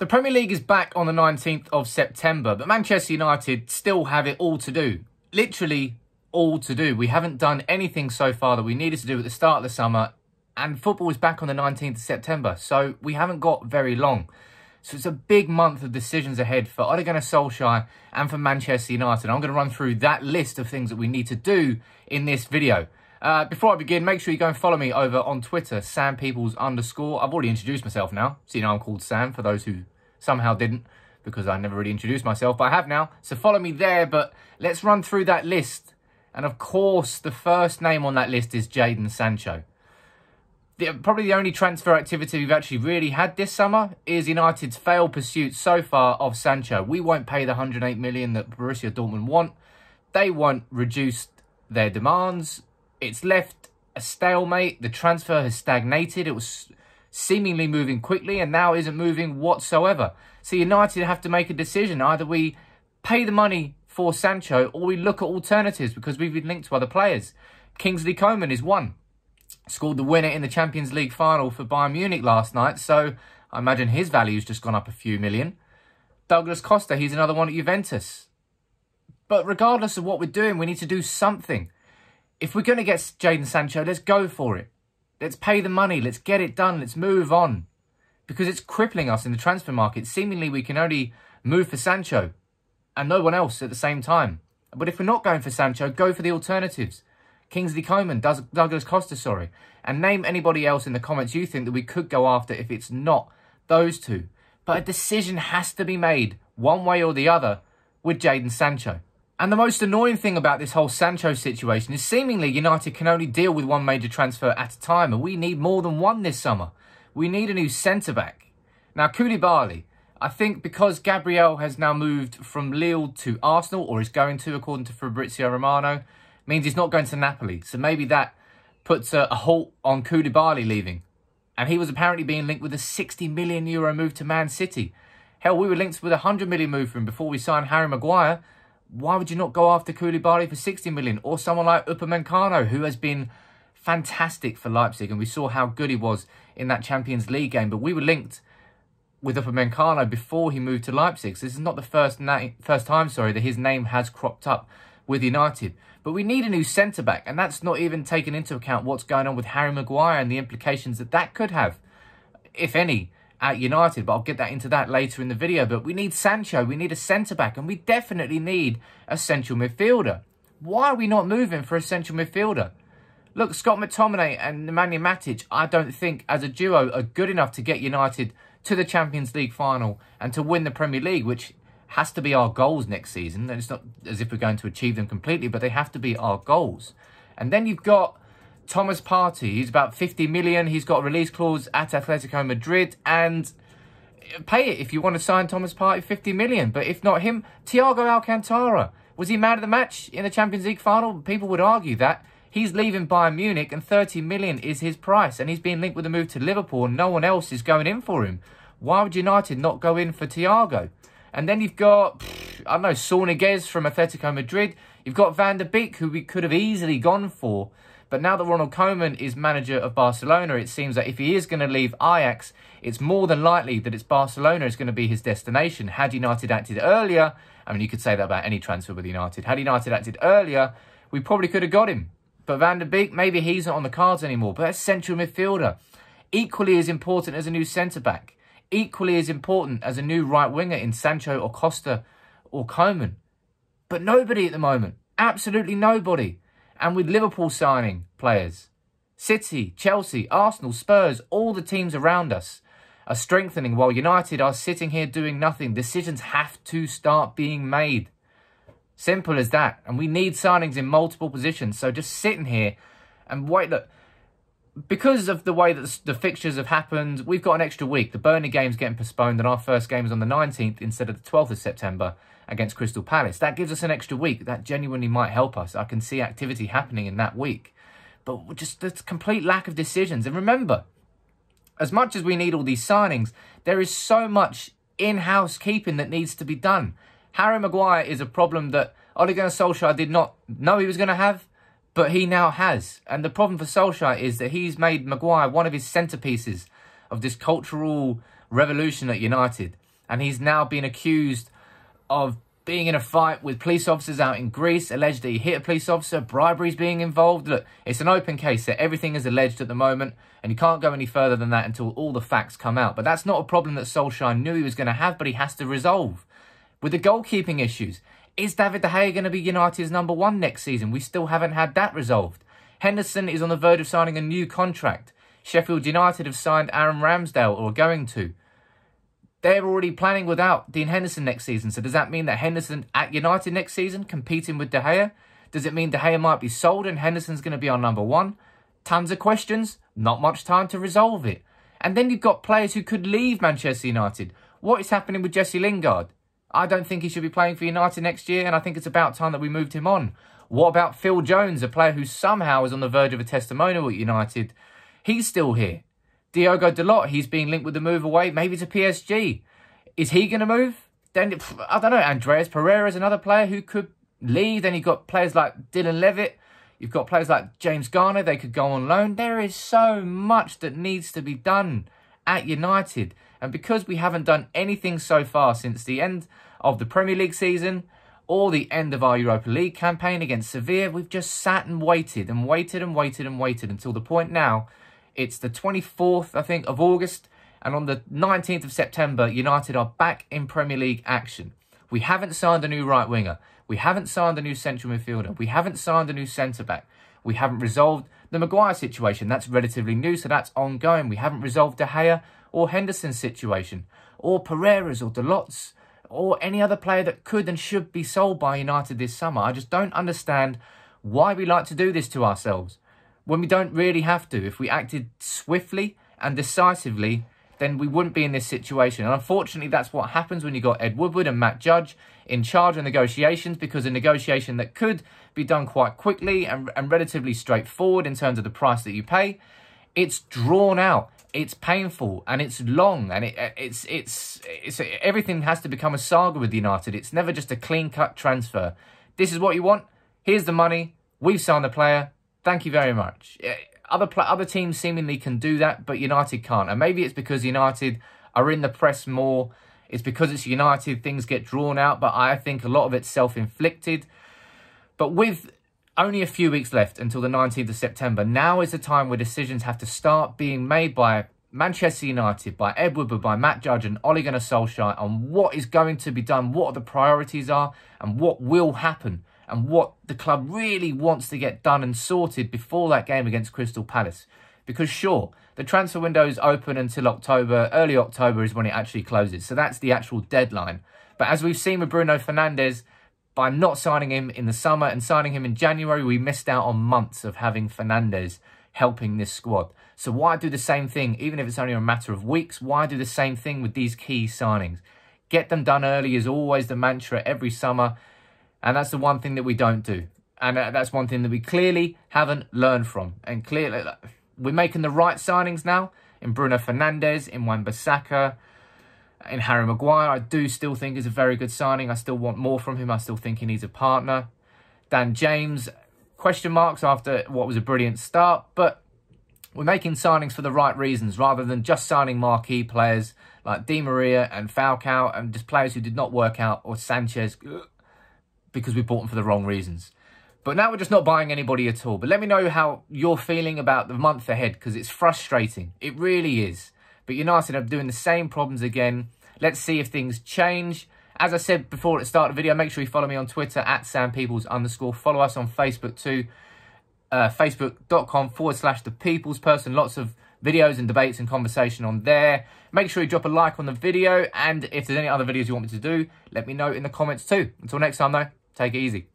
The Premier League is back on the 19th of September, but Manchester United still have it all to do. Literally all to do. We haven't done anything so far that we needed to do at the start of the summer, and football is back on the 19th of September, so we haven't got very long. So it's a big month of decisions ahead for Ole Gunnar Solskjaer and for Manchester United. I'm going to run through that list of things that we need to do in this video. Uh, before I begin, make sure you go and follow me over on Twitter, Sam Peoples underscore. I've already introduced myself now, so you know I'm called Sam for those who somehow didn't because I never really introduced myself, but I have now. So follow me there, but let's run through that list. And of course, the first name on that list is Jadon Sancho. The, probably the only transfer activity we've actually really had this summer is United's failed pursuit so far of Sancho. We won't pay the 108 million that Borussia Dortmund want. They won't reduce their demands. It's left a stalemate. The transfer has stagnated. It was seemingly moving quickly and now isn't moving whatsoever. So United have to make a decision. Either we pay the money for Sancho or we look at alternatives because we've been linked to other players. Kingsley Coman is one. Scored the winner in the Champions League final for Bayern Munich last night, so I imagine his value's just gone up a few million. Douglas Costa, he's another one at Juventus. But regardless of what we're doing, we need to do something. If we're going to get Jadon Sancho, let's go for it. Let's pay the money. Let's get it done. Let's move on. Because it's crippling us in the transfer market. Seemingly, we can only move for Sancho and no one else at the same time. But if we're not going for Sancho, go for the alternatives. Kingsley Coman, Douglas Costa, sorry. And name anybody else in the comments you think that we could go after if it's not those two. But a decision has to be made, one way or the other, with Jadon Sancho. And the most annoying thing about this whole Sancho situation is seemingly United can only deal with one major transfer at a time, and we need more than one this summer. We need a new centre-back. Now, Koulibaly, I think because Gabriel has now moved from Lille to Arsenal, or is going to, according to Fabrizio Romano, means he's not going to Napoli. So maybe that puts a, a halt on Koulibaly leaving. And he was apparently being linked with a 60 million euro move to Man City. Hell, we were linked with a 100 million move for him before we signed Harry Maguire why would you not go after Koulibaly for 60 million? Or someone like Upamecano who has been fantastic for Leipzig and we saw how good he was in that Champions League game. But we were linked with Upamecano before he moved to Leipzig. So this is not the first first time sorry that his name has cropped up with United. But we need a new centre back and that's not even taking into account what's going on with Harry Maguire and the implications that that could have if any at United, but I'll get that into that later in the video. But we need Sancho, we need a centre-back, and we definitely need a central midfielder. Why are we not moving for a central midfielder? Look, Scott McTominay and Nemanja Matic, I don't think as a duo are good enough to get United to the Champions League final and to win the Premier League, which has to be our goals next season. And it's not as if we're going to achieve them completely, but they have to be our goals. And then you've got Thomas Partey, he's about 50 million. He's got a release clause at Atletico Madrid and pay it if you want to sign Thomas Partey 50 million. But if not him, Thiago Alcantara. Was he mad at the match in the Champions League final? People would argue that. He's leaving Bayern Munich and 30 million is his price. And he's being linked with a move to Liverpool and no one else is going in for him. Why would United not go in for Thiago? And then you've got, I don't know, Saul from Atletico Madrid. You've got Van de Beek, who we could have easily gone for. But now that Ronald Koeman is manager of Barcelona, it seems that if he is going to leave Ajax, it's more than likely that it's Barcelona is going to be his destination. Had United acted earlier, I mean, you could say that about any transfer with United. Had United acted earlier, we probably could have got him. But Van de Beek, maybe he's not on the cards anymore. But that's central midfielder. Equally as important as a new centre-back. Equally as important as a new right winger in Sancho or Costa or Coman. But nobody at the moment. Absolutely nobody and with Liverpool signing players. City, Chelsea, Arsenal, Spurs, all the teams around us are strengthening while United are sitting here doing nothing. Decisions have to start being made. Simple as that. And we need signings in multiple positions. So just sitting here and wait. Look, because of the way that the fixtures have happened, we've got an extra week. The Burnley game's getting postponed and our first game is on the 19th instead of the 12th of September against Crystal Palace. That gives us an extra week. That genuinely might help us. I can see activity happening in that week. But just the complete lack of decisions. And remember, as much as we need all these signings, there is so much in-house keeping that needs to be done. Harry Maguire is a problem that Ole Gunnar Solskjaer did not know he was going to have, but he now has. And the problem for Solskjaer is that he's made Maguire one of his centerpieces of this cultural revolution at United. And he's now been accused of being in a fight with police officers out in Greece, alleged that he hit a police officer, briberies being involved. Look, it's an open case that everything is alleged at the moment, and you can't go any further than that until all the facts come out. But that's not a problem that Solskjaer knew he was going to have, but he has to resolve. With the goalkeeping issues, is David De Gea going to be United's number one next season? We still haven't had that resolved. Henderson is on the verge of signing a new contract. Sheffield United have signed Aaron Ramsdale, or are going to they're already planning without Dean Henderson next season. So does that mean that Henderson at United next season competing with De Gea? Does it mean De Gea might be sold and Henderson's going to be on number one? Tons of questions, not much time to resolve it. And then you've got players who could leave Manchester United. What is happening with Jesse Lingard? I don't think he should be playing for United next year, and I think it's about time that we moved him on. What about Phil Jones, a player who somehow is on the verge of a testimonial at United? He's still here. Diogo Dalot, he's being linked with the move away, maybe to PSG. Is he going to move? Then, I don't know, Andreas Pereira is another player who could leave. Then you've got players like Dylan Levitt. You've got players like James Garner. They could go on loan. There is so much that needs to be done at United. And because we haven't done anything so far since the end of the Premier League season or the end of our Europa League campaign against Sevilla, we've just sat and waited and waited and waited and waited until the point now it's the 24th, I think, of August. And on the 19th of September, United are back in Premier League action. We haven't signed a new right winger. We haven't signed a new central midfielder. We haven't signed a new centre back. We haven't resolved the Maguire situation. That's relatively new, so that's ongoing. We haven't resolved De Gea or Henderson's situation, or Pereira's or Dalot's, or any other player that could and should be sold by United this summer. I just don't understand why we like to do this to ourselves when we don't really have to. If we acted swiftly and decisively, then we wouldn't be in this situation. And unfortunately, that's what happens when you've got Ed Woodward and Matt Judge in charge of negotiations because a negotiation that could be done quite quickly and, and relatively straightforward in terms of the price that you pay, it's drawn out. It's painful and it's long and it, it's it's it's everything has to become a saga with United. It's never just a clean cut transfer. This is what you want. Here's the money. We've signed the player. Thank you very much. Other other teams seemingly can do that, but United can't. And maybe it's because United are in the press more. It's because it's United, things get drawn out, but I think a lot of it's self-inflicted. But with only a few weeks left until the 19th of September, now is the time where decisions have to start being made by Manchester United, by Ed Woodward, by Matt Judge and Ole Gunnar Solskjaer on what is going to be done, what the priorities are, and what will happen and what the club really wants to get done and sorted before that game against Crystal Palace. Because sure, the transfer window is open until October. Early October is when it actually closes. So that's the actual deadline. But as we've seen with Bruno Fernandes, by not signing him in the summer and signing him in January, we missed out on months of having Fernandes helping this squad. So why do the same thing, even if it's only a matter of weeks? Why do the same thing with these key signings? Get them done early is always the mantra every summer. And that's the one thing that we don't do. And uh, that's one thing that we clearly haven't learned from. And clearly, we're making the right signings now in Bruno Fernandes, in Wan-Bissaka, in Harry Maguire. I do still think is a very good signing. I still want more from him. I still think he needs a partner. Dan James, question marks after what was a brilliant start. But we're making signings for the right reasons rather than just signing marquee players like Di Maria and Falcao and just players who did not work out or Sanchez because we bought them for the wrong reasons. But now we're just not buying anybody at all. But let me know how you're feeling about the month ahead because it's frustrating. It really is. But United are doing the same problems again. Let's see if things change. As I said before at the start of the video, make sure you follow me on Twitter at sampeoples underscore. Follow us on Facebook too. Uh, Facebook.com forward slash the people's person. Lots of videos and debates and conversation on there. Make sure you drop a like on the video. And if there's any other videos you want me to do, let me know in the comments too. Until next time though. Take it easy.